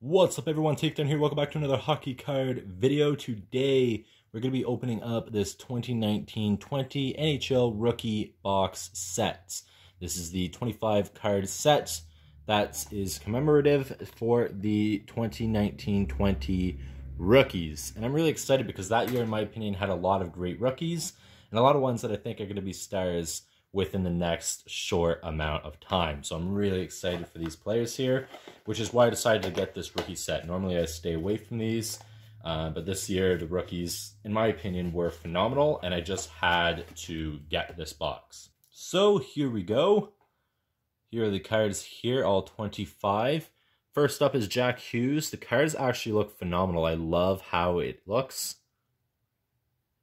What's up everyone, Takedown here, welcome back to another hockey card video. Today, we're going to be opening up this 2019-20 NHL Rookie Box Sets. This is the 25 card set that is commemorative for the 2019-20 rookies. And I'm really excited because that year, in my opinion, had a lot of great rookies and a lot of ones that I think are going to be stars within the next short amount of time. So I'm really excited for these players here, which is why I decided to get this rookie set. Normally I stay away from these, uh, but this year the rookies, in my opinion, were phenomenal, and I just had to get this box. So here we go. Here are the cards here, all 25. First up is Jack Hughes. The cards actually look phenomenal. I love how it looks.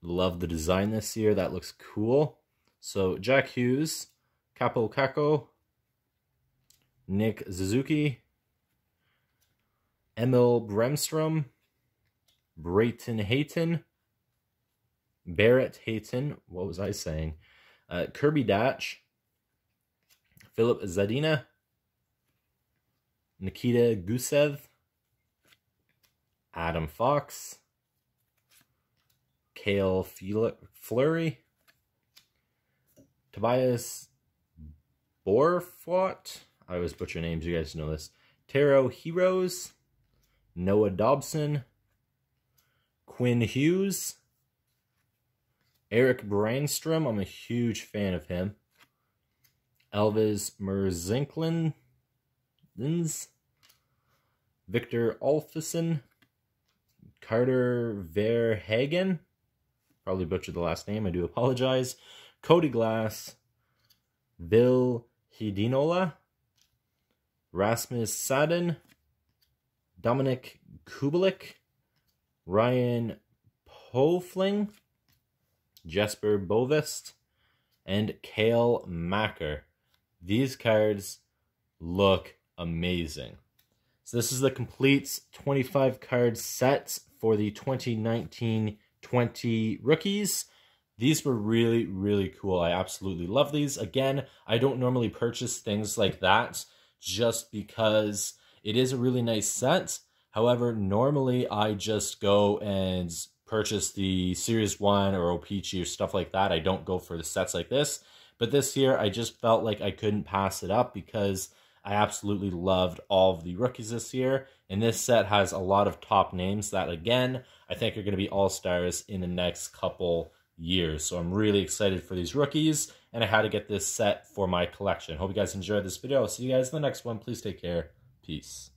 Love the design this year. That looks cool. So Jack Hughes, Kaapo Kakko, Nick Suzuki, Emil Bemstrom, Brayton Hayton, Barrett Hayton, what was I saying? Uh, Kirby Dach, Filip Zadina, Nikita Gusev, Adam Fox, Cale Fleury, Tobias Borfwat. I always butcher names, you guys know this. Taro Hirose. Noah Dobson. Quinn Hughes. Erik Brannstrom. I'm a huge fan of him. Elvis Merzlikins. Victor Olofsson. Carter Verhagen. Probably butchered the last name. I do apologize. Cody Glass, Ville Heinola, Rasmus Sandin, Dominik Kubalik, Ryan Poehling, Jesper Boqvist, and Cale Makar. These cards look amazing. So this is the complete 25 card set for the 2019-20 rookies. These were really, really cool. I absolutely love these. Again, I don't normally purchase things like that just because it is a really nice set. However, normally I just go and purchase the Series 1 or O-Pee-Chee or stuff like that. I don't go for the sets like this. But this year, I just felt like I couldn't pass it up because I absolutely loved all of the rookies this year. And this set has a lot of top names that, again, I think are going to be all-stars in the next couple years. So I'm really excited for these rookies and I had to get this set for my collection. Hope you guys enjoyed this video. I'll see you guys in the next one. Please take care. Peace.